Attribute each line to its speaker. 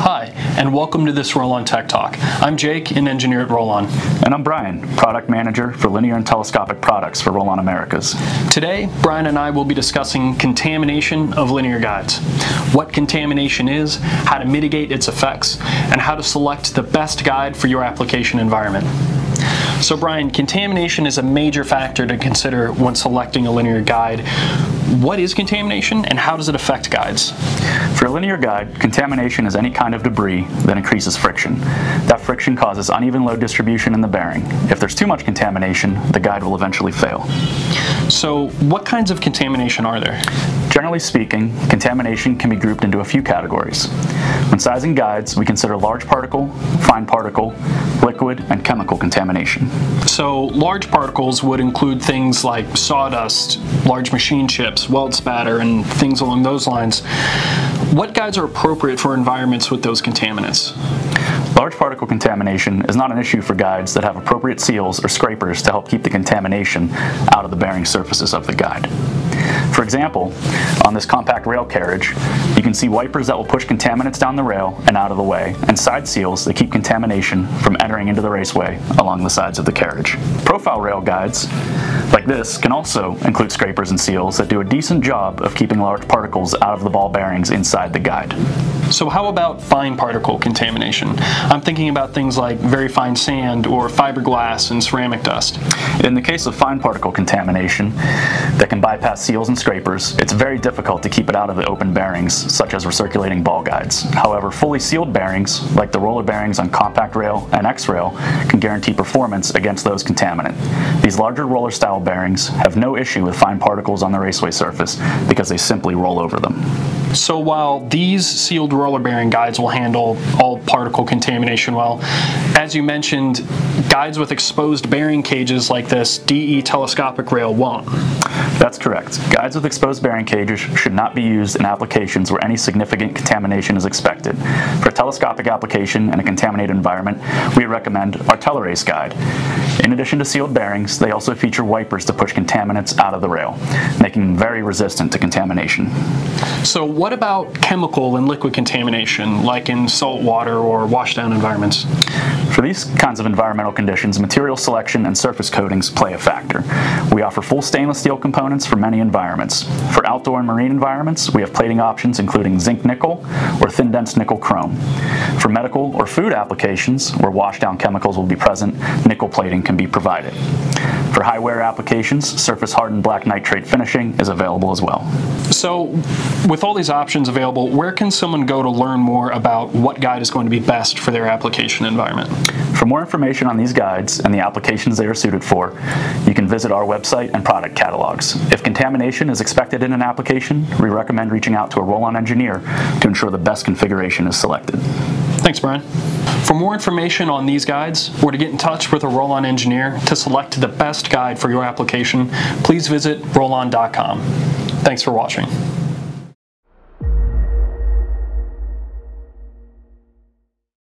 Speaker 1: Hi, and welcome to this Rollon Tech Talk. I'm Jake, an engineer at Rollon.
Speaker 2: And I'm Bryan, product manager for linear and telescopic products for Rollon Americas.
Speaker 1: Today, Bryan and I will be discussing contamination of linear guides, what contamination is, how to mitigate its effects, and how to select the best guide for your application environment. So Bryan, contamination is a major factor to consider when selecting a linear guide. What is contamination and how does it affect guides?
Speaker 2: For a linear guide, contamination is any kind of debris that increases friction. That friction causes uneven load distribution in the bearing. If there's too much contamination, the guide will eventually fail.
Speaker 1: So what kinds of contamination are there?
Speaker 2: Generally speaking, contamination can be grouped into a few categories. When sizing guides, we consider large particle, fine particle, liquid, and chemical contamination.
Speaker 1: So large particles would include things like sawdust, large machine chips, weld spatter, and things along those lines. What guides are appropriate for environments with those contaminants?
Speaker 2: Large particle contamination is not an issue for guides that have appropriate seals or scrapers to help keep the contamination out of the bearing surfaces of the guide. For example, on this compact rail carriage, you can see wipers that will push contaminants down the rail and out of the way, and side seals that keep contamination from entering into the raceway along the sides of the carriage. Profile rail guides, like this, can also include scrapers and seals that do a decent job of keeping large particles out of the ball bearings inside the guide.
Speaker 1: So how about fine particle contamination? I'm thinking about things like very fine sand or fiberglass and ceramic dust.
Speaker 2: In the case of fine particle contamination that can bypass seals and scrapers, it's very difficult to keep it out of the open bearings, such as recirculating ball guides. However, fully sealed bearings, like the roller bearings on compact rail and X-Rail, can guarantee performance against those contaminant. These larger roller style bearings have no issue with fine particles on the raceway surface because they simply roll over them.
Speaker 1: So while these sealed roller bearing guides will handle all particle contamination well, as you mentioned, guides with exposed bearing cages like this DE telescopic rail won't.
Speaker 2: That's correct. Guides with exposed bearing cages should not be used in applications where any significant contamination is expected. For a telescopic application in a contaminated environment, we recommend our Telerace guide. In addition to sealed bearings, they also feature wipers to push contaminants out of the rail, making them very resistant to contamination.
Speaker 1: So what about chemical and liquid contamination, like in salt water or washdown environments?
Speaker 2: For these kinds of environmental conditions, material selection and surface coatings play a factor. We offer full stainless steel components for many environments. For outdoor and marine environments, we have plating options including zinc nickel or thin dense nickel chrome. For medical or food applications, where washdown chemicals will be present, nickel plating can be provided. For high wear applications, surface hardened black nitride finishing is available as well.
Speaker 1: So with all these options available, where can someone go to learn more about what guide is going to be best for their application environment?
Speaker 2: For more information on these guides and the applications they are suited for, you can visit our website and product catalogs. If contamination is expected in an application, we recommend reaching out to a Rollon engineer to ensure the best configuration is selected.
Speaker 1: Thanks, Bryan. For more information on these guides or to get in touch with a Rollon engineer to select the best guide for your application, please visit rollon.com. Thanks for watching.